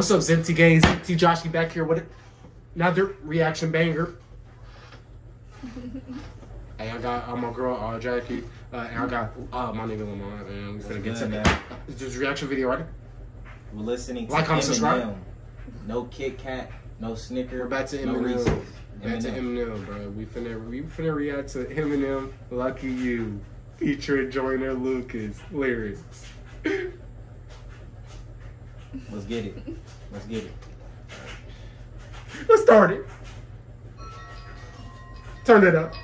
What's up, ZemT Gang? ZemT Joshy back here with another reaction banger. hey, I got uh, my girl uh, Jackie, uh, and I got uh, my nigga Lamar, and we're gonna get to good, that. This reaction video, right? We're listening to Like, comment, subscribe. Eminem. No Kit Kat, no Snicker. We're back to no Eminem. Reese's. Back to Eminem, bro. We finna we finna react to Eminem, "Lucky You," featuring Joyner Lucas lyrics. Let's get it. Let's get it. Let's start it. Turn it up.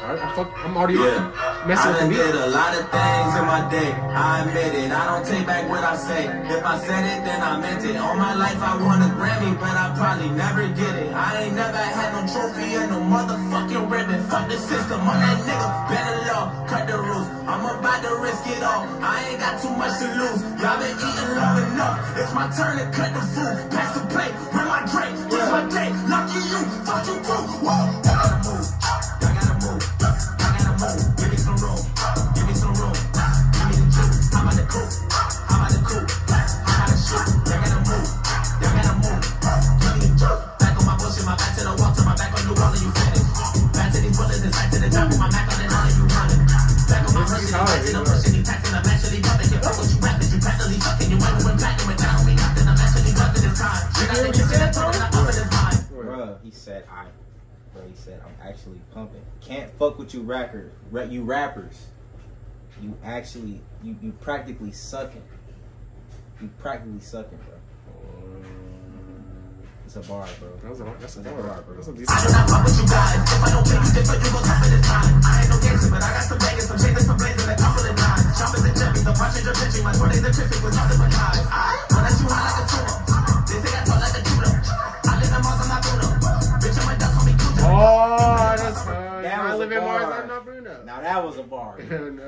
Alright, I'm, fuck, I'm already Yeah. Messing I with done the did a lot of things in my day. I admit it. I don't take back what I say. If I said it, then I meant it. All my life I won a Grammy, but I probably never get it. I ain't never had no trophy and no motherfucking ribbon. Fuck the system. On that nigga, better law, cut the rules. I'm about to risk it all. I ain't got too much to lose. Y'all been eating long enough. It's my turn to cut the food. Pass the plate. Bring my drink. It's my day. He said I. Bro, he said I'm actually pumping. Can't fuck with you rappers. Ra- you rappers. You actually, you you practically sucking. You practically sucking, bro. It's a bar, bro. That's a, that's a It's a bar, bar, bro. That's a I decent do not fuck with you guys. If I don't pay you different, you gon' top of this time. I ain't no gangster, but I got some bangers, some chains, and some blazers, and a couple of can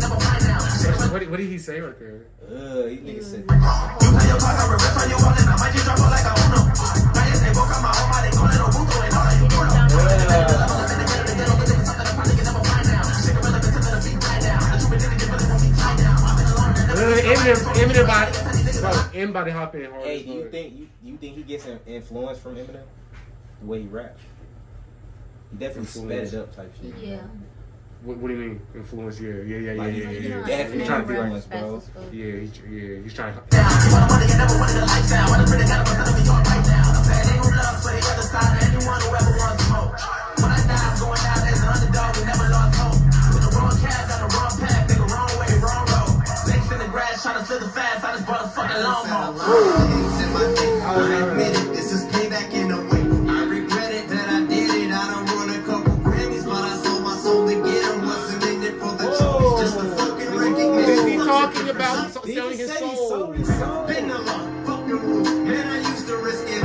never find now. What, did- what did he say right there? uh, these niggas said. Bro, anybody hop in hard. Hey, do you think you you think he gets in- influence from Eminem? The way he raps. He definitely sped it up type shit. Yeah. What, what do you mean influence? Yeah, yeah, yeah, yeah, Like, yeah, he's- yeah. yeah. definitely He's trying to be like, bro. yeah, he's, yeah, he's trying to. Fast. I just bought a fucking lawnmower. This is payback in a way. I regret it that I did it. I don't want a couple Grammys, but I sold my soul to get 'em. Wasn't in it for the trophies, just the fucking recognition. Is he talking about so- He selling just his said he soul? sold his soul. Been a lot, fuck the rules. Man, I used to risk it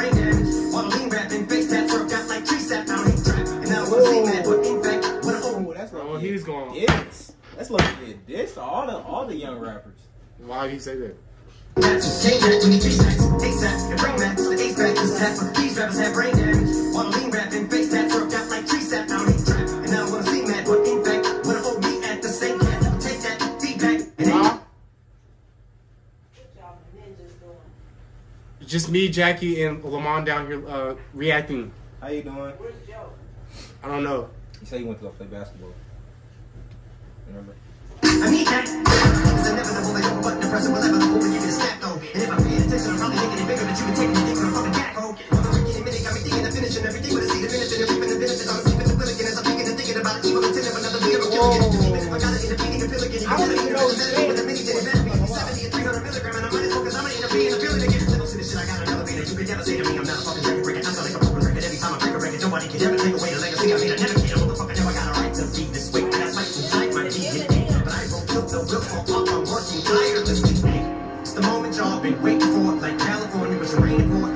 Why did he say that? Change that when you three stacks, ASAP, and bring that. The ace back, this tap. These rappers have brain damage. While the lean rapping, face tats worked out like tree sap. I don't. And now I wanna see mad, but in fact, what a hold me at the same cat. Take that feedback. And Huh? Just me, Jackie, and Lamont down here uh, reacting. How you doing? Where's Joe? I don't know. He said he went to go play basketball. Remember? I need cat. I.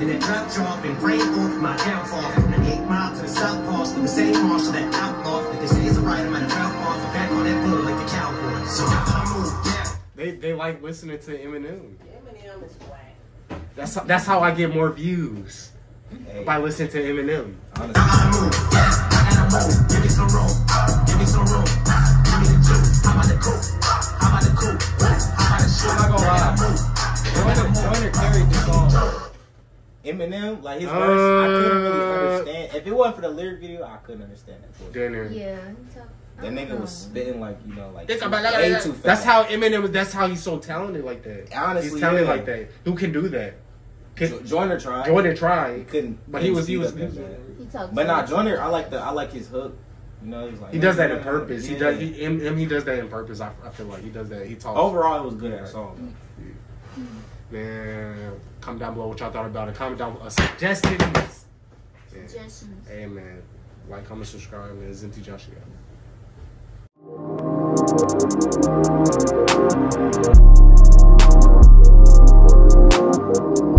It's drought y'all been praying for. My downfall from the eight mile to the south coast, to the same marshal that outlaw that they say is a right. I'm at a They they like listening to Eminem. Eminem is whack. That's how, that's how I get more views Hey, by listening to Eminem. honestly, I move, yeah, I gotta move. Give me some room, give me some room. Give me the juice. How about the coupe? How about the coupe? How about the shoe? I'm not gonna lie. I gotta move. Joyner, Joyner carried the song. Eminem, like his verse, I couldn't really Uh, understand. If it wasn't for the lyric video, I couldn't understand that. Dinner. Yeah. He talk- I That nigga know. was spitting like you know, like too- about- way too fast. That's how Eminem. Was, that's how he's so talented like that. Honestly, he's talented yeah. like that. Who can do that? Jo- Can, Joyner tried. Jordan He tried, couldn't. but he couldn't was he was. up that. He talks. But nah, so- Joyner, I like the I like his hook. You know, he's like He does that on purpose. He Yeah. does. He, Em, Em, he does that on purpose. I, I feel like he does that. He talks. Overall, it was good as a song. Man, comment down below what y'all thought about it. Comment down uh, suggestions. Yeah. Suggestions. Hey man, like, comment, subscribe, and it's empty Joshua. Thank you.